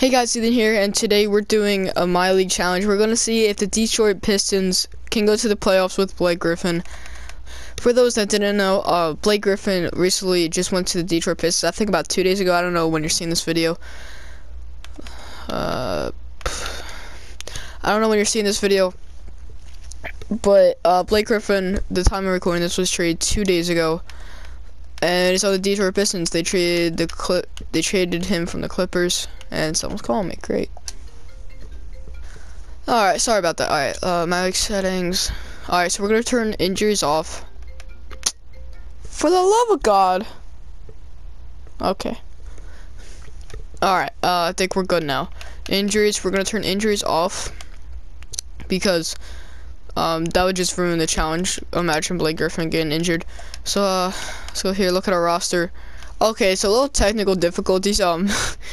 Hey guys, Ethan here, and today we're doing a My League challenge. We're going to see if the Detroit Pistons can go to the playoffs with Blake Griffin. For those that didn't know, uh, Blake Griffin recently just went to the Detroit Pistons. I think about two days ago. I don't know when you're seeing this video. Uh, I don't know when you're seeing this video. But uh, Blake Griffin, the time of recording this was traded two days ago. And it's all the Detroit Pistons. They traded the clip. They traded him from the Clippers, and someone's calling me. Great. All right, sorry about that. All right, uh, magic settings. All right, so we're gonna turn injuries off. For the love of God. Okay. All right, uh, I think we're good now. Injuries. We're gonna turn injuries off because um, that would just ruin the challenge. Imagine Blake Griffin getting injured. So, uh, let's go here, look at our roster. Okay, so a little technical difficulties. Um,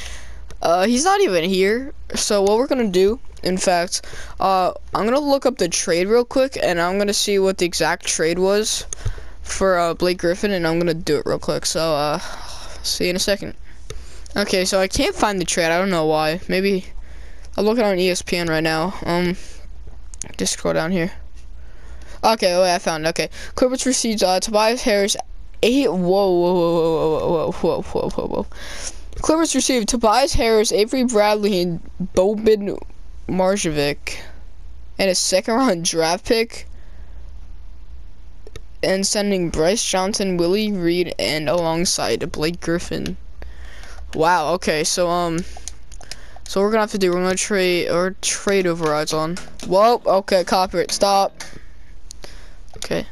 uh, he's not even here. So what we're gonna do, in fact, uh, I'm gonna look up the trade real quick, and I'm gonna see what the exact trade was for uh, Blake Griffin, and I'm gonna do it real quick. So, uh, see you in a second. Okay, so I can't find the trade. I don't know why. Maybe I'll look it on ESPN right now. Um, just scroll down here. Okay, wait, I found. Okay. Clippers receives uh, Tobias Harris. Eight. Whoa, whoa, whoa, whoa, whoa, whoa, whoa, whoa, whoa. Clippers received Tobias Harris, Avery Bradley, and Boban Marjovic, and a second round draft pick. And sending Brice Johnson, Willie Reed, and alongside Blake Griffin. Wow. Okay. So um. So we're gonna have to do. We're gonna trade or trade overrides on. Whoa. Okay. Copyright. Stop. Okay.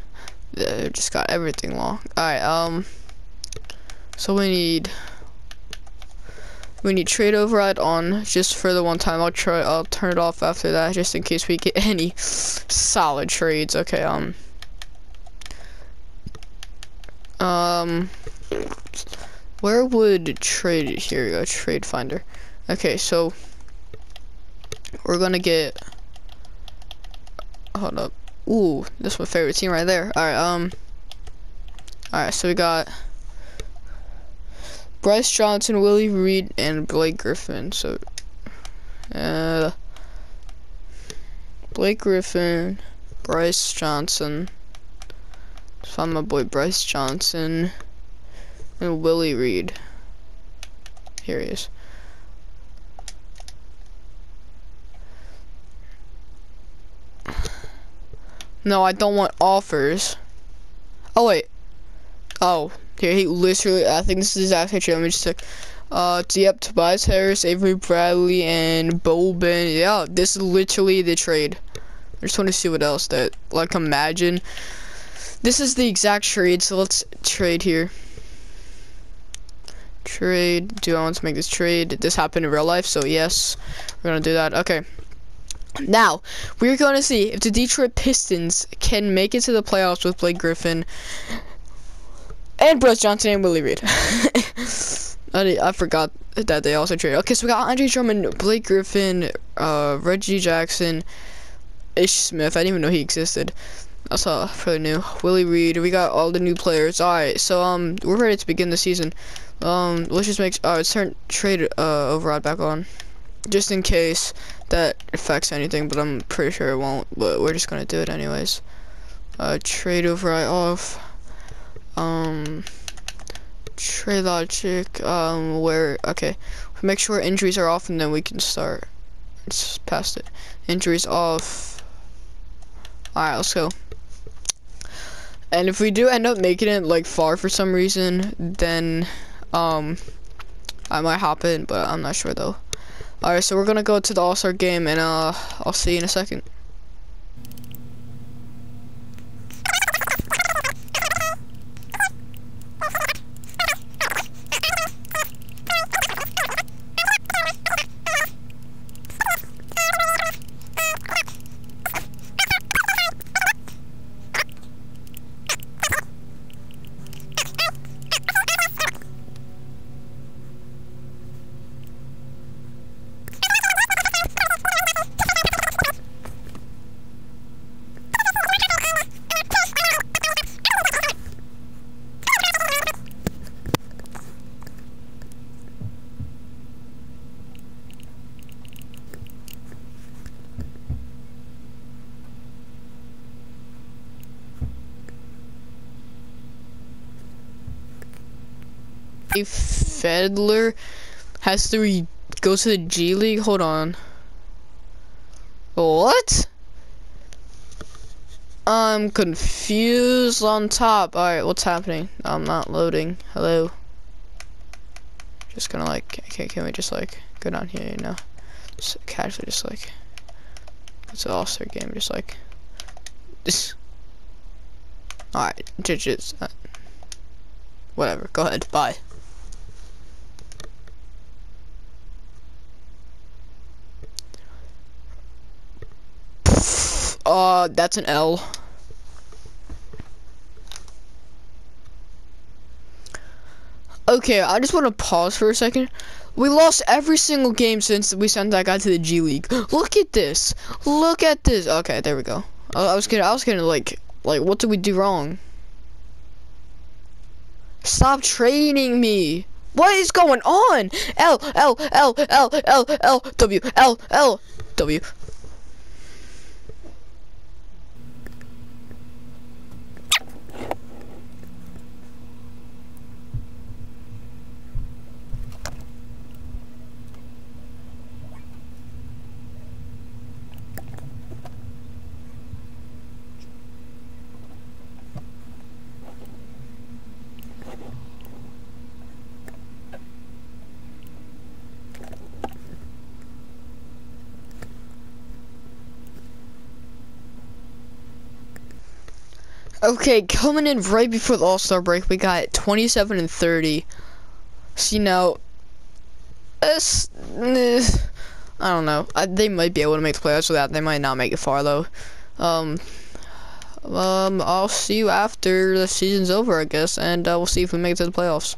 Uh, just got everything wrong. Alright, um so we need we need trade override on just for the one time. I'll try I'll turn it off after that just in case we get any solid trades. Okay, um um where would trade here we go, trade finder. Okay, so we're gonna get hold up. Ooh, that's my favorite team right there. Alright, um. Alright, so we got Brice Johnson, Willie Reed, and Blake Griffin. So, uh, Blake Griffin, Brice Johnson. Find my boy Brice Johnson, and Willie Reed. Here he is. No, I don't want offers. Oh, wait. Oh, here, he literally, I think this is actually true. Let me just check. Uh, yep, Tobias Harris, Avery Bradley, and Boban. Yeah, this is literally the trade. I just want to see what else that, like, imagine. This is the exact trade, so let's trade here. Trade. Do I want to make this trade? Did this happened in real life, so yes, we're gonna do that. Okay. Now, we're going to see if the Detroit Pistons can make it to the playoffs with Blake Griffin and Bruce Johnson and Willie Reed. I, forgot that they also traded. Okay, so we got Andre Drummond, Blake Griffin, uh, Reggie Jackson, Ish Smith. I didn't even know he existed. That's all pretty new. Willie Reed. We got all the new players. All right, so um, we're ready to begin the season. Um, let's just make. Uh, let's turn trade uh override back on, just in case that affects anything, but I'm pretty sure it won't, but we're just gonna do it anyways. Uh, trade override off. Um, trade logic, um, where, okay. Make sure injuries are off and then we can start. It's past it. Injuries off. Alright, let's go. And if we do end up making it, like, far for some reason, then, um, I might hop in, but I'm not sure, though. Alright, so we're gonna go to the All-Star game and uh I'll see you in a second. Fedler has to re go to the G League. Hold on. What? I'm confused on top. Alright, what's happening? I'm not loading. Hello. Just gonna like, okay, can we just like go down here, you know? Just casually just like, it's an all-star game, just like, this. Alright, just, uh, whatever, go ahead, bye. Uh, that's an L. Okay, I just want to pause for a second. We lost every single game since we sent that guy to the G League. Look at this. Look at this. Okay, there we go. I, I was gonna, I was gonna like, like, what did we do wrong? Stop training me. What is going on? L L L L L L W L L W. Okay, coming in right before the All-Star break, we got 27 and 30. See now, this, I don't know. I, they might be able to make the playoffs with that. They might not make it far though. Um, um, I'll see you after the season's over, I guess, and uh, we'll see if we make it to the playoffs.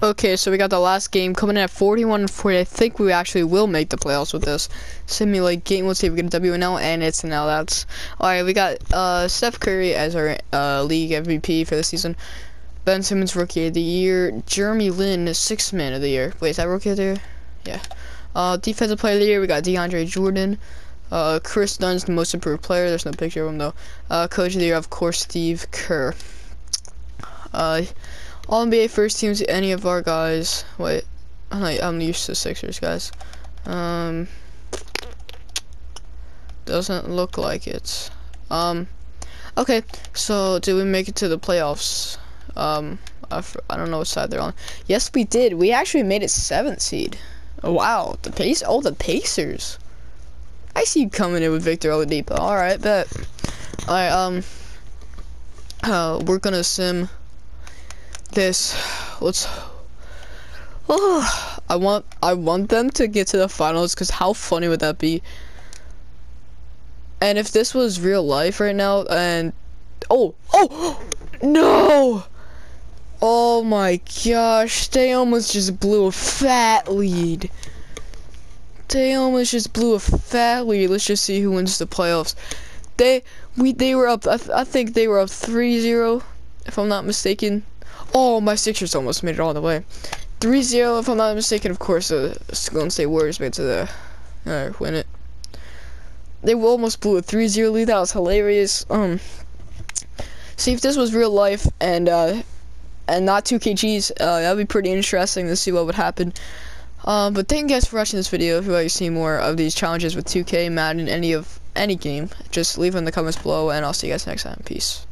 Okay, so we got the last game coming in at 41 and 40. I think we actually will make the playoffs with this. Simulate game. Let's see if we get a W and L, and it's an L. That's alright. We got uh, Steph Curry as our uh, league MVP for the season. Ben Simmons Rookie of the Year. Jeremy Lin Sixth Man of the Year. Wait, is that Rookie of the Year? Yeah. Uh, Defensive Player of the Year. We got DeAndre Jordan. Uh, Kris Dunn's the Most Improved Player. There's no picture of him though. Uh, Coach of the Year, of course, Steve Kerr. Uh. All NBA first teams, any of our guys. Wait, I'm, I'm used to Sixers guys. Um, doesn't look like it. Um, okay, so did we make it to the playoffs? Um, I, I don't know what side they're on. Yes, we did. We actually made it seventh seed. Oh, wow, the pace. Oh, the Pacers. I see you coming in with Victor Oladipo. All right, bet. All right, um, uh, we're gonna sim this. Let's. Oh, I want I want them to get to the finals because how funny would that be? And if this was real life right now, and oh oh no! Oh my gosh, they almost just blew a fat lead. They almost just blew a fat lead. Let's just see who wins the playoffs. They we they were up. I, th I think they were up 3-0, if I'm not mistaken. Oh, my Sixers almost made it all the way. 3-0, if I'm not mistaken, of course, the Golden State Warriors made to the, uh, win it. They almost blew a 3-0 lead, that was hilarious. Um, see if this was real life, and, uh, and not 2KGs, uh, that'd be pretty interesting to see what would happen. Um, but thank you guys for watching this video. If you like to see more of these challenges with 2K, Madden, any of any game, just leave them in the comments below, and I'll see you guys next time. Peace.